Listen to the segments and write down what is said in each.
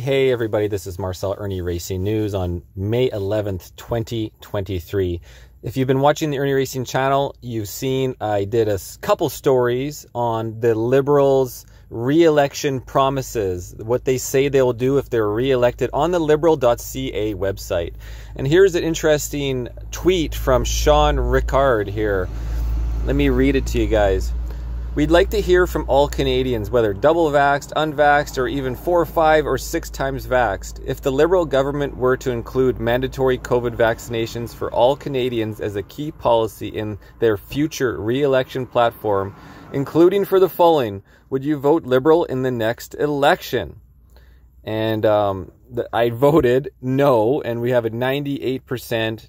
Hey everybody, this is Marcel Irnie Racing News on May 11th, 2023. If you've been watching the Irnie Racing channel, you've seen I did a couple stories on the Liberals' re-election promises, what they say they will do if they're re-elected on the liberal.ca website. And here's an interesting tweet from Sean Rickard here. Let me read it to you guys. We'd like to hear from all Canadians, whether double vaxxed, unvaxxed, or even four, five, or six times vaxxed. If the Liberal government were to include mandatory COVID vaccinations for all Canadians as a key policy in their future re election platform, including for the following, would you vote Liberal in the next election? And um, I voted no, and we have a 98%,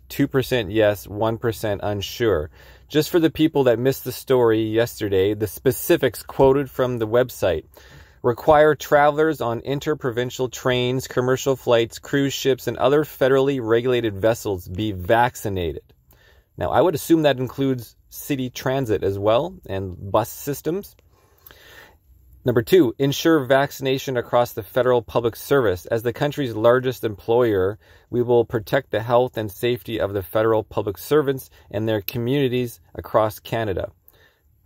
2% yes, 1% unsure. Just for the people that missed the story yesterday, the specifics quoted from the website require travelers on interprovincial trains, commercial flights, cruise ships, and other federally regulated vessels be vaccinated. Now, I would assume that includes city transit as well and bus systems. Number two, ensure vaccination across the federal public service. As the country's largest employer, we will protect the health and safety of the federal public servants and their communities across Canada.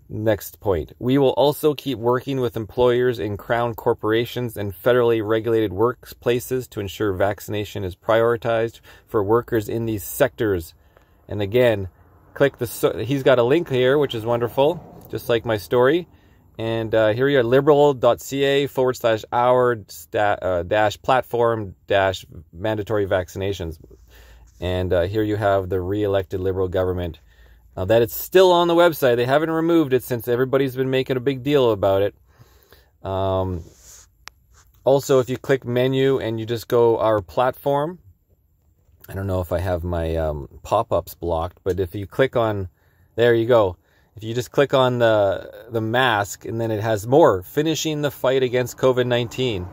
Next point. We will also keep working with employers in crown corporations and federally regulated workplaces to ensure vaccination is prioritized for workers in these sectors. And again, click the, he's got a link here, which is wonderful, just like my story. And uh, here you are, liberal.ca forward slash our uh, dash platform dash mandatory vaccinations. And uh, here you have the re-elected liberal government. Now that it's still on the website. They haven't removed it since everybody's been making a big deal about it. Um, also, if you click menu and you just go our platform, I don't know if I have my um, pop-ups blocked, but if you click on, there you go if you just click on the the mask and then it has more finishing the fight against COVID-19.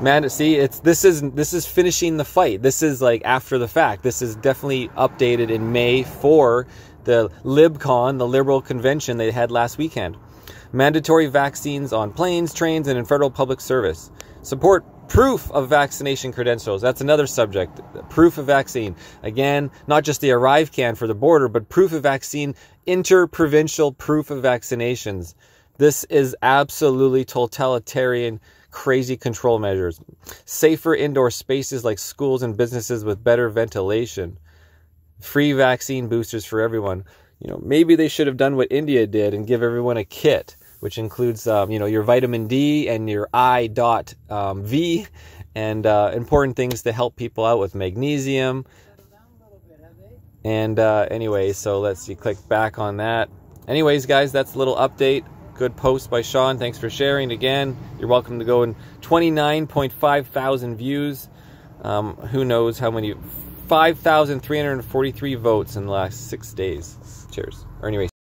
Man, see, it's this is this is finishing the fight. This is like after the fact. This is definitely updated in May for the LibCon, the Liberal Convention they had last weekend. Mandatory vaccines on planes, trains, and in federal public service. Support proof of vaccination credentials. That's another subject. Proof of vaccine. Again, not just the ArriveCAN for the border, but proof of vaccine, interprovincial proof of vaccinations. This is absolutely totalitarian, crazy control measures. Safer indoor spaces like schools and businesses with better ventilation. Free vaccine boosters for everyone. You know, maybe they should have done what India did and give everyone a kit which includes um, you know your vitamin D and your I dot um, V, and uh, important things to help people out with magnesium. And uh, anyway, so let's see, click back on that. Anyways, guys, that's a little update. Good post by Sean. Thanks for sharing again. You're welcome to go in 29.5 thousand views. Um, who knows how many? 5,343 votes in the last six days. Cheers. Or anyway.